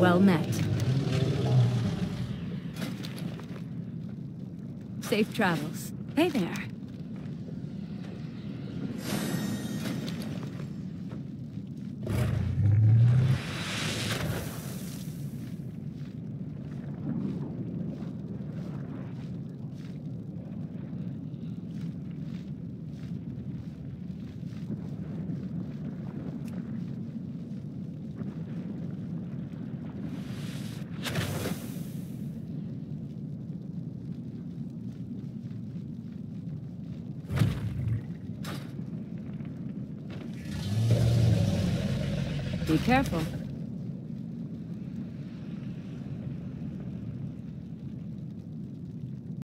Well met. Safe travels. Hey there. Be careful.